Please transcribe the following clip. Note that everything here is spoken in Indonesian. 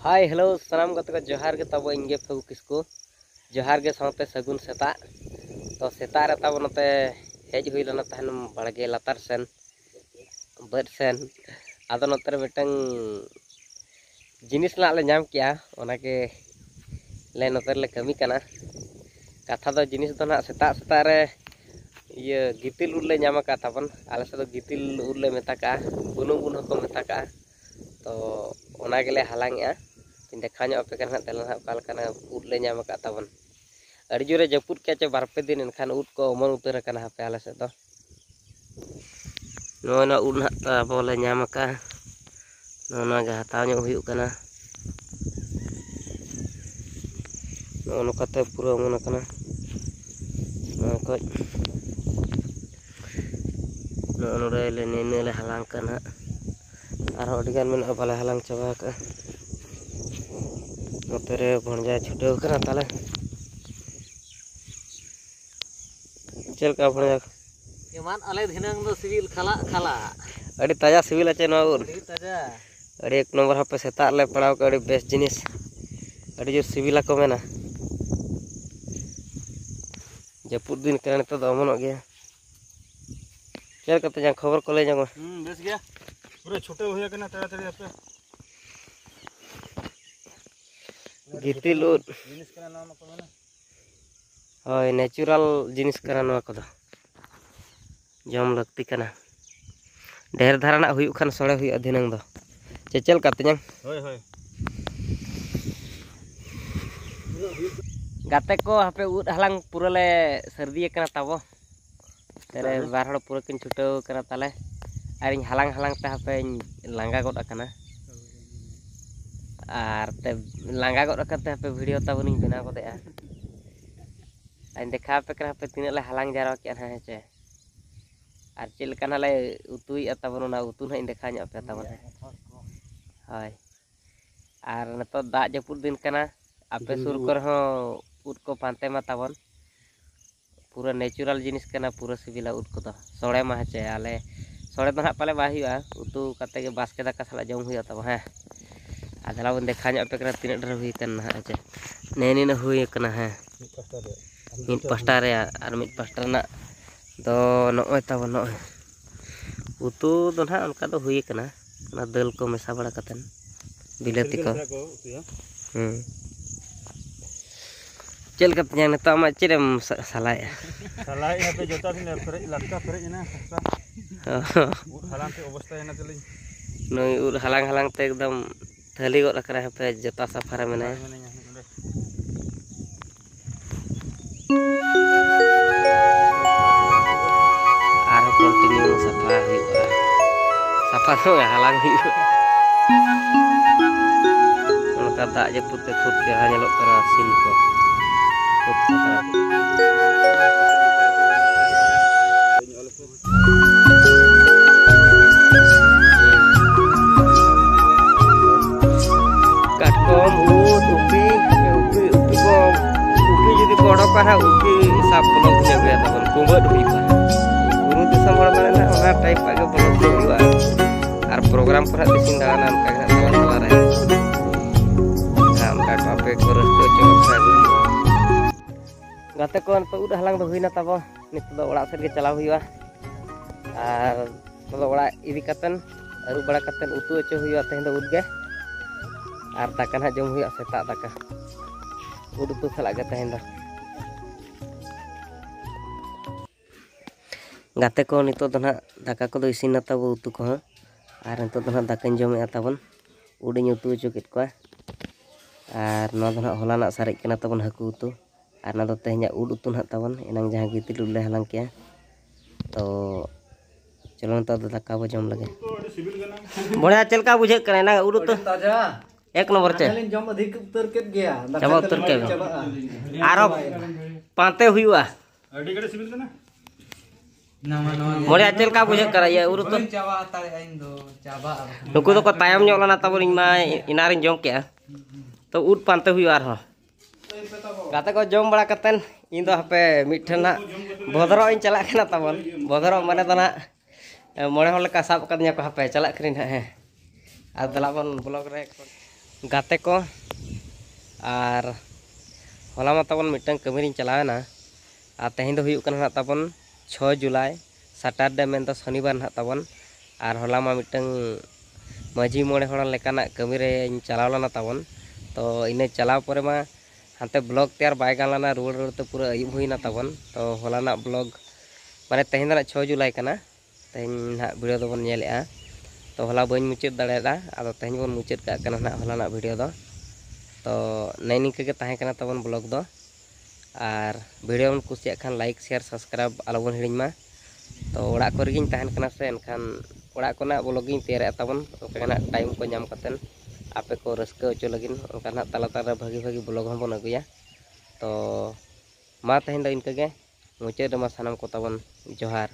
Hai, hello, salam kata kata johar kita bawa inge pegu kisku. Johar ke sampai segun seta. To seta rata bawa nate hejhu ilo nate hanum balage latar sen. Ber sen. atau nate rebeteng jenis lah le nyam kia. Ona ke Lain nate le kana. Kata to jenis to nak seta seta re. Iya gitil ulle nyama kata pun. Alasan to gitil ulle metaka. Bunuh bunuh kau metaka. To ona ke le halang ya. ᱫᱮᱠᱷᱟ ᱧᱚᱜ ᱟᱯᱮ ᱠᱟᱱᱟ ᱦᱟᱸᱜ ᱛᱟᱦᱞᱮ ᱦᱟᱸᱜ ᱚᱠᱟ ᱞᱮᱠᱟᱱᱟᱜ ᱩᱫ ᱞᱮ ᱧᱟᱢ ᱟᱠᱟᱫ ᱛᱟᱵᱚᱱ ᱟᱹᱰᱤ ᱡᱳᱨᱮ ᱡᱟᱹᱯᱩᱫ ᱠᱮᱫ ᱪᱮ ᱵᱟᱨᱯᱮ ᱫᱤᱱ ᱮᱱᱠᱷᱟᱱ ᱩᱫ ᱠᱚ ᱚᱢᱚᱱ ᱩᱛᱟᱹᱨ ᱟᱠᱟᱱᱟ ᱦᱟᱯᱮ ᱟᱞᱮ ᱥᱮᱫ ᱫᱚ ᱱᱚᱜᱼᱚᱭ ᱱᱚᱣᱟ ᱩᱫ ᱦᱟᱸᱜ ᱟᱵᱚ ᱞᱮ ᱧᱟᱢ ᱟᱠᱟᱫᱼᱟ ᱱᱚᱜᱼᱚ ᱱᱚᱣᱟ ᱜᱮ ᱦᱟᱛᱟᱣ ᱧᱚᱜ ᱦᱩᱭᱩᱜ ᱠᱟᱱᱟ ᱱᱚᱜᱼᱚ ᱱᱚᱝᱠᱟᱛᱮ ᱯᱩᱨᱟᱹ ᱚᱢᱚᱱ ᱟᱠᱟᱱᱟ ᱱᱚᱣᱟ ᱠᱷᱚᱡ ᱱᱚᱜᱼᱚ ᱱᱚᱰᱮ ᱞᱮ ᱱᱤᱱᱟᱹ ᱞᱮ ᱦᱟᱞᱟᱝ ᱠᱟᱱᱟ ᱟᱨᱦᱚᱸ ᱟᱹᱰᱤᱜᱟᱱ ᱢᱮᱱᱟᱜᱼᱟ ᱵᱟᱞᱮ ᱦᱟᱞᱟᱝ ᱪᱟᱵᱟ ᱟᱠᱟᱫᱼᱟ नपेरे भणजा छुटे ताले चलका तो सिविल खाला खाला अडी ताजा एक नंबर हपे सेता ले पडाव के बेस्ट जिनिस जो सिविल को मेना जयपुर दिन करण तो दमन खबर को ले हम्म, बेस गया पूरे छोटे हो पे gitu mana? hoi natural jenis karena nama tu jam lakti kena daer dhara nak huyuk kan soleh huyuk adhinang cecel katanya hoi hoi gata ko hape ud halang pura le serdiya kena tawo tere barhada pura kena chuteo kena tale airin halang halang teh hape langga tak kena ᱟᱨ ᱛᱮ ᱞᱟᱸᱜᱟ ᱜᱚᱫ ᱟᱠᱟᱱ ᱛᱮ ᱦᱟᱯᱮ ᱵᱷᱤᱰᱤᱭᱳ ᱛᱟᱵᱚᱱᱤᱧ ᱵᱮᱱᱟᱣ ᱜᱚᱫᱮᱜᱼᱟ ᱟᱨ ᱫᱮᱠᱷᱟᱣ ᱟᱯᱮ ᱠᱟᱱᱟ ᱦᱟᱯᱮ ᱛᱤᱱᱟᱹᱜ ᱞᱮ ᱦᱟᱞᱟᱝ ᱡᱟᱣᱨᱟ ᱠᱮᱜᱼᱟ ᱦᱟᱸᱜ ᱦᱮᱸᱥᱮ ᱟᱨ ᱪᱮᱫ ᱞᱮᱠᱟ ᱱᱟᱜ ᱞᱮ ᱩᱛᱩᱭᱮᱫᱼᱟ ᱛᱟᱵᱚᱱ ᱚᱱᱟ ᱩᱛᱩ ᱦᱟᱸᱜ ᱤᱧ ᱫᱮᱠᱷᱟᱣ ᱧᱚᱜ ᱯᱮ ᱛᱟᱵᱚᱱ ᱦᱳᱭ ᱟᱨ ᱱᱤᱛᱚᱜ ᱫᱟᱜ ᱡᱟᱹᱯᱩᱫ ᱫᱤᱱ ᱠᱟᱱᱟ ᱟᱯᱮ ᱥᱩᱨ ᱠᱚᱨᱮ ᱦᱚᱸ ᱩᱫ ᱠᱚ ᱯᱟᱱᱛᱮ ᱢᱟ ᱛᱟᱵᱚᱱ पूरा नेचुरल जिनिस पूरा सिबिला उद को सड़े मा हेचे आले सड़े दो हाँ पाले बाई उतु कते बास्के दाका साला जम हुआ हाँ adalah bunda kanya apa karena tidak terhui karena aja neni na hui karena ha mit pastar ya ar mit pastar na do no itu bu no itu tuh, na angka do hui karena na dal ko mesa pada katen bilati ko hmm cel katanya na tama cerem salah ya salah ya tapi jota ini perik laka perik ini salah halang ke obat na jeli halang-halang teh Tali kok lakukan safari Arah safari, safari tuh kata aja putih putih hanya lo kerasin kok. para uki sab belum punya biasa pun kumbo doi orang program para di sini dalam kagak kawan kelar ya nah mereka topik udah celah kalau udah gate ko nito dona daka ko do isin na tabo utu ko ar nito dona daka njome atabon udin utu cukit ko ar no dona hola na sarik kena tabon haku utu ar na do tehnya udu tun hak tabon enang jaha giti lule halang kia to celo nito do daka bo jom lagi boleh acel ka bujek kena enang udu tu एक number चे चबा उतर के आरोप पांते हुई हुआ ᱢᱚᱬᱮ ᱪᱮᱫ ᱞᱮᱠᱟ ᱵᱩᱡᱷᱟᱹᱜ ᱠᱟᱱᱟ ᱤᱭᱟᱹ ᱩᱨᱩ ᱛᱚ ᱱᱩᱠᱩ ᱫᱚᱠᱚ ᱛᱟᱭᱚᱢ ᱧᱚᱜ ᱞᱮᱱᱟ ᱛᱟᱵᱚᱱ ᱤᱧ ᱢᱟ ᱮᱱᱟᱨᱤᱧ ᱡᱚᱢ ᱠᱮᱜᱼᱟ ᱛᱚ ᱩᱫ ᱯᱟᱱᱛᱮ ᱦᱩᱭᱩᱜᱼᱟ ᱟᱨᱦᱚᱸ ᱜᱟᱛᱮ ᱠᱚ ᱡᱚᱢ ᱵᱟᱲᱟ ᱠᱟᱛᱮᱫ ᱤᱧ ᱫᱚ ᱦᱟᱯᱮ ᱢᱤᱫᱴᱷᱮᱱ ᱦᱟᱸᱜ ᱵᱷᱚᱫᱨᱚᱜ ᱤᱧ ᱪᱟᱞᱟᱜ ᱠᱟᱱᱟ ᱛᱟᱵᱚᱱ ᱵᱷᱚᱫᱨᱚᱜ ᱢᱟᱱᱮ ᱫᱚ ᱦᱟᱸᱜ ᱢᱚᱬᱮ ᱦᱚᱲ ᱞᱮᱠᱟ ᱥᱟᱵ ᱠᱟᱹᱫᱤᱧᱟ ᱠᱚ ᱦᱟᱯᱮ ᱪᱟᱞᱟᱜ ᱠᱟᱹᱱᱟᱹᱧ ᱦᱟᱸᱜ ᱦᱮᱸ ᱟᱨ ᱫᱮᱞᱟ ᱵᱚᱱ ᱵᱞᱚᱜᱽ ᱨᱮ ᱜᱟᱛᱮ ᱠᱚ ᱟᱨ ᱦᱚᱞᱟ ᱢᱟ ᱛᱟᱵᱚᱱ ᱢᱤᱫᱴᱟᱝ ᱠᱟᱹᱢᱤᱨᱤᱧ ᱪᱟᱞᱟᱣᱮᱱᱟ ᱟᱨ ᱛᱮᱦᱮᱧ ᱫᱚ ᱦᱩᱭᱩᱜ ᱠᱟᱱᱟ ᱦᱟᱸᱜ ᱛᱟᱵᱚᱱ छः जुलाई साटारडे में तो शनिवार नाबन और होला मा मिट्टन माझी मोड़े कमी चलावनाबन तो इन चलाव पर हाते ब्लग तैयार बै बैगलना रुआ रुड़ते तो पूरा अयुब होना तब तो होलाना ब्लग मानने तेहे ना छः जुलाई का तेज ना भिडियो तो बन तो होला बी मुचाद दड़ेगा अब तो तेज बन मुचाद कर होलाना भिडियो तो नैनिका तहेकना तब ब्लग ᱟᱨ ᱵᱷᱤᱰᱤᱭᱳ ᱵᱚᱱ ᱠᱩᱥᱤᱭᱟᱜ ᱠᱷᱟᱱ ᱞᱟᱭᱤᱠ ᱥᱮᱭᱟᱨ ᱥᱟᱵᱥᱠᱨᱟᱭᱤᱵ ᱟᱞᱚᱵᱚᱱ ᱦᱤᱲᱤᱧ ᱢᱟ ᱛᱚ ᱚᱲᱟᱜ ᱠᱚᱨᱮ ᱜᱤᱧ ᱛᱟᱦᱮᱱ ᱠᱟᱱᱟ ᱥᱮ ᱮᱱᱠᱷᱟᱱ ᱚᱲᱟᱜ ᱠᱚᱨᱮᱱᱟᱜ ᱵᱞᱚᱜᱤᱧ ᱛᱮᱭᱟᱨᱮᱫ ᱛᱟᱵᱚᱱ ᱚᱱᱠᱟᱱᱟᱜ ᱴᱟᱭᱤᱢ ᱠᱚ ᱧᱟᱢ ᱠᱟᱛᱮᱫ ᱟᱯᱮ ᱠᱚ ᱨᱟᱹᱥᱠᱟᱹ ᱦᱚᱪᱚ ᱞᱟᱹᱜᱤᱫ ᱚᱱᱠᱟᱱᱟᱜ ᱛᱟᱞᱟ ᱛᱟᱞᱟ ᱵᱷᱟᱹᱜᱤ ᱵᱷᱟᱹᱜᱤ ᱵᱞᱚᱜ ᱦᱚᱸᱵᱚᱱ ᱟᱹᱜᱩᱭᱟ ᱛᱚ ᱢᱟ ᱛᱮᱦᱮᱧ ᱫᱚ ᱤᱱᱠᱟᱹᱜᱮ ᱢᱩᱪᱟᱹᱫ ᱨᱮᱢᱟ ᱥᱟᱱᱟᱢ ᱠᱚ ᱛᱟᱵᱚᱱ ᱡᱚᱦᱟᱨ